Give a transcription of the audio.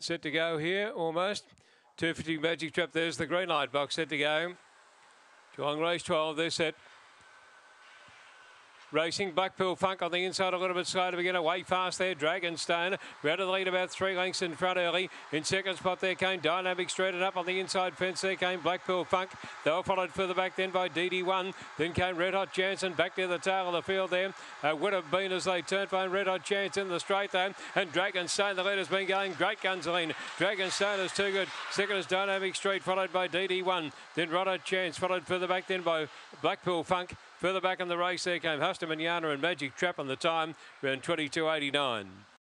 Set to go here, almost. 250 Magic Trap, there's the green light box set to go. Geelong race 12, they're set. Racing Blackpool Funk on the inside, a little bit slow to begin. Away fast there, Dragonstone. Out of the lead about three lengths in front early. In second spot there came Dynamic Street and up on the inside fence. There came Blackpool Funk. They were followed further back then by DD1. Then came Red Hot Jansen back near the tail of the field there. Uh, would have been as they turned for Red Hot Jansen in the straight though. And Dragonstone, the lead has been going great guns. Dragonstone is too good. Second is Dynamic Street, followed by DD1. Then Red Hot Chance, followed further back then by Blackpool Funk. Further back in the race, there came Huston Manana and Magic Trap on the time, around 22.89.